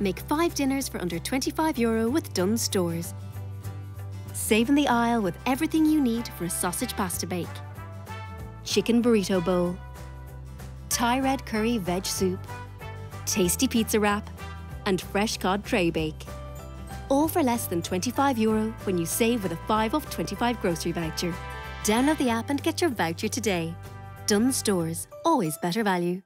Make five dinners for under 25 euro with Dunnes Stores. Save in the aisle with everything you need for a sausage pasta bake. Chicken burrito bowl. Thai red curry veg soup. Tasty pizza wrap. And fresh cod tray bake. All for less than 25 euro when you save with a 5 off 25 grocery voucher. Download the app and get your voucher today. Dunnes Stores, always better value.